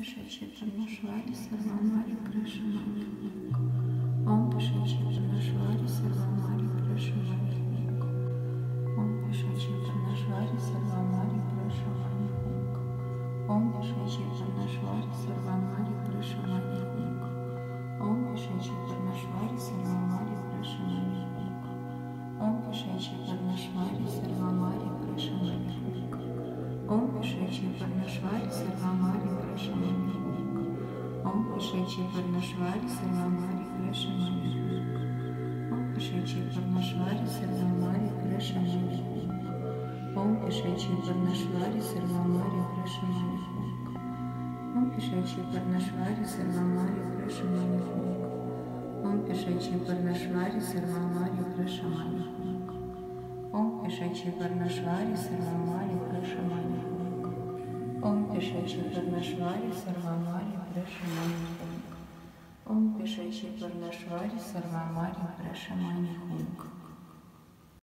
пишечі Парнашварі Сарвамарі Пришамані Ом пишечі Парнашварі Сарвамарі Пришамані Ом пишечі Парнашварі Сарвамарі Пришамані Ом пишечі Парнашварі Сарвамарі Пришамані Ом пишечі Парнашварі Ом пишечі Парнашварі Сарвамарі Пришамані Ом пишечі Парнашварі Сарвамарі Пришамані Ом пишечі Парнашварі Сарвамарі Пришамані Ом пишечі Парнашварі Сарвамарі Пришамані Ом пишечі Парнашварі Сарвамарі Пришамані Ом пишечі Парнашварі Сарвамарі Пришамані Ом пишечі Парнашварі Сарвамарі Пришамані Ом пишечі Парнашварі Сарвамарі Пришамані Хунк